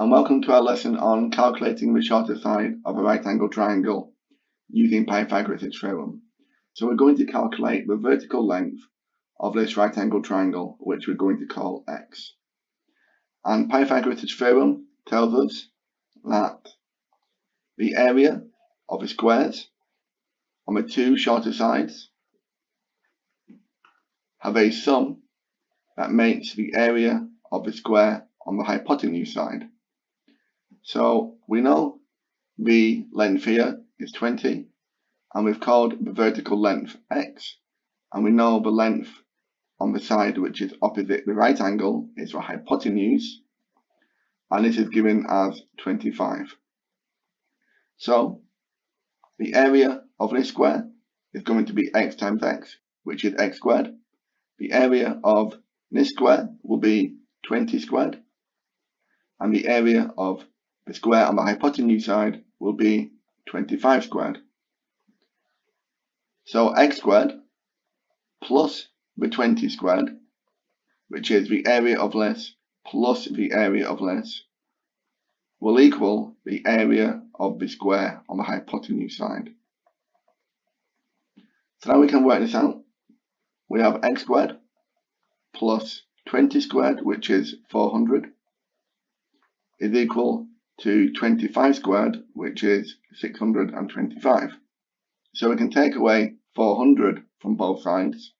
and welcome to our lesson on calculating the shorter side of a right angle triangle using Pythagoras' theorem. So we're going to calculate the vertical length of this right angle triangle which we're going to call x. And Pythagoras' theorem tells us that the area of the squares on the two shorter sides have a sum that makes the area of the square on the hypotenuse side. So we know the length here is 20 and we've called the vertical length x and we know the length on the side which is opposite the right angle is the hypotenuse and this is given as 25. So the area of this square is going to be x times x which is x squared. The area of this square will be 20 squared and the area of the square on the hypotenuse side will be 25 squared. So x squared plus the 20 squared, which is the area of less plus the area of less, will equal the area of the square on the hypotenuse side. So now we can work this out. We have x squared plus 20 squared, which is 400, is equal to 25 squared, which is 625. So we can take away 400 from both sides.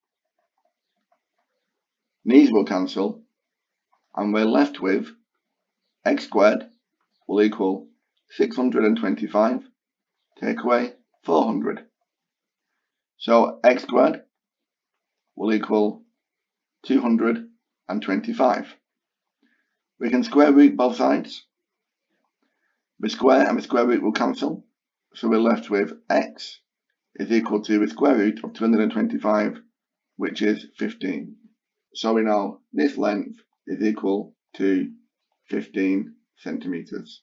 These will cancel, and we're left with x squared will equal 625, take away 400. So x squared will equal 225. We can square root both sides. The square and the square root will cancel. So we're left with x is equal to the square root of 225, which is 15. So we know this length is equal to 15 centimeters.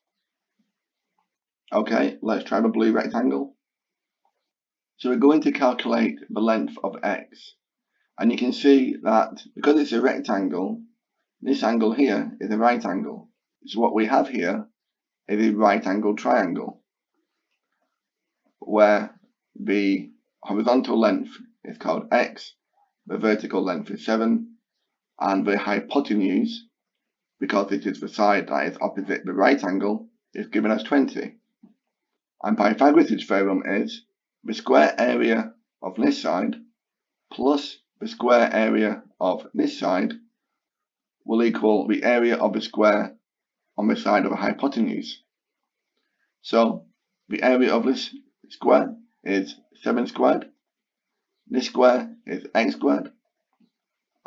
Okay, let's try the blue rectangle. So we're going to calculate the length of x. And you can see that because it's a rectangle, this angle here is a right angle. So what we have here is a right angle triangle where the horizontal length is called x, the vertical length is 7, and the hypotenuse, because it is the side that is opposite the right angle, is given as 20. And Pythagoras' theorem is the square area of this side plus the square area of this side will equal the area of the square on the side of a hypotenuse. So the area of this square is 7 squared, this square is x squared,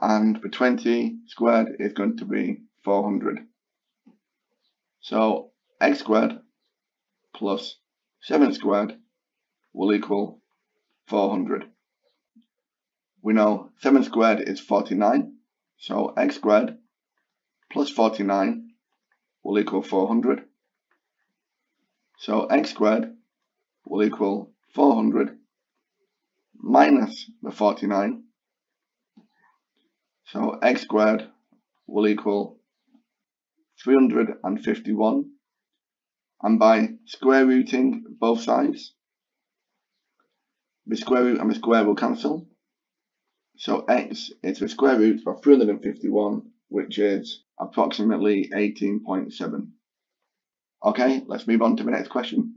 and the 20 squared is going to be 400. So x squared plus 7 squared will equal 400 we know 7 squared is 49, so x squared plus 49 will equal 400. So x squared will equal 400 minus the 49. So x squared will equal 351. And by square rooting both sides, the square root and the square will cancel. So x is the square root of 351, which is approximately 18.7. Okay, let's move on to the next question.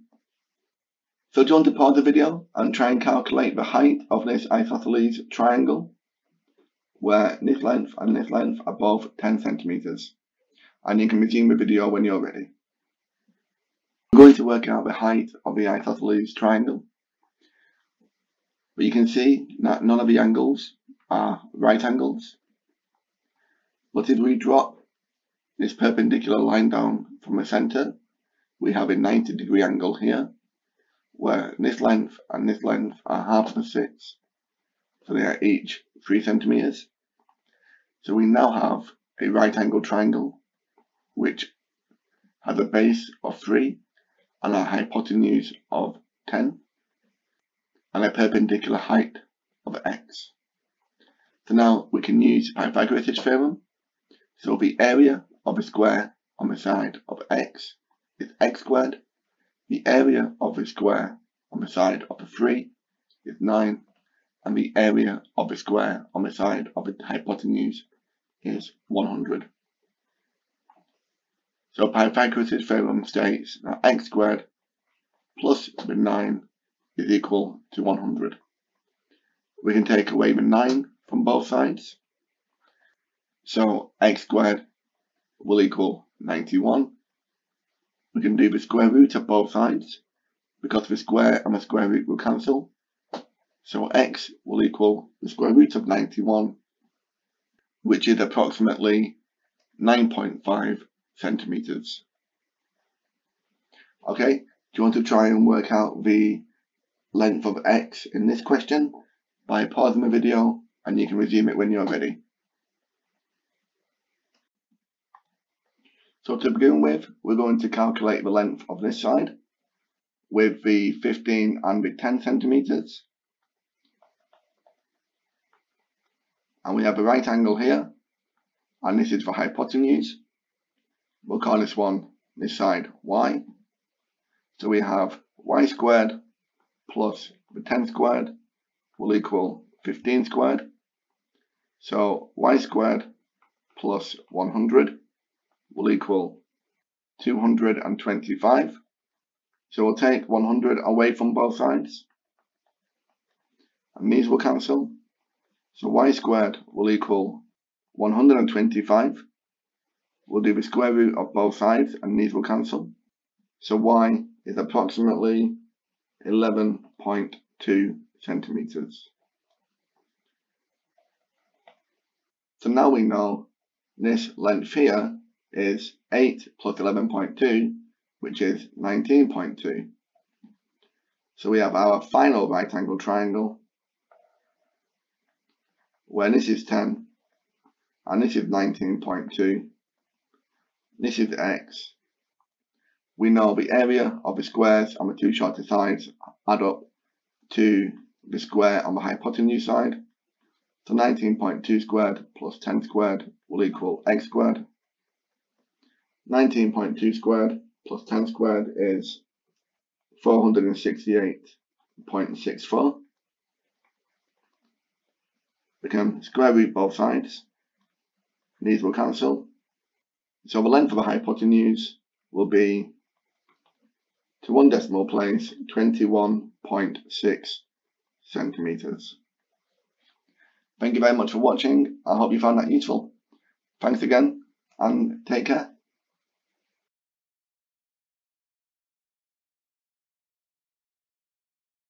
So do you want to pause the video and try and calculate the height of this isosceles triangle, where this length and this length are both 10 centimeters. And you can resume the video when you're ready. I'm going to work out the height of the isosceles triangle. But you can see that none of the angles are right angles. But if we drop this perpendicular line down from the center, we have a 90 degree angle here, where this length and this length are half the six. So they are each three centimeters. So we now have a right angle triangle, which has a base of three and a hypotenuse of 10 and a perpendicular height of x. So now we can use Pythagoras' theorem. So the area of a square on the side of x is x squared. The area of the square on the side of the 3 is 9. And the area of the square on the side of the hypotenuse is 100. So Pythagoras' theorem states that x squared plus the 9 is equal to 100. We can take away the 9 from both sides. So x squared will equal 91. We can do the square root of both sides because the square and the square root will cancel. So x will equal the square root of 91, which is approximately 9.5 centimeters. Okay, do you want to try and work out the length of x in this question by pausing the video and you can resume it when you're ready. So to begin with, we're going to calculate the length of this side with the 15 and the 10 centimeters. And we have a right angle here, and this is the hypotenuse. We'll call this one, this side, y. So we have y squared plus the 10 squared will equal 15 squared. So y squared plus 100 will equal 225. So we'll take 100 away from both sides. And these will cancel. So y squared will equal 125. We'll do the square root of both sides and these will cancel. So y is approximately 11.2 centimeters. So now we know this length here is 8 plus 11.2, which is 19.2. So we have our final right angle triangle, where this is 10, and this is 19.2. This is x. We know the area of the squares on the two shorter sides add up to the square on the hypotenuse side. So 19.2 squared plus 10 squared will equal x squared. 19.2 squared plus 10 squared is 468.64. We can square root both sides. These will cancel. So the length of the hypotenuse will be, to one decimal place, 21.6 centimeters. Thank you very much for watching. I hope you found that useful. Thanks again and take care.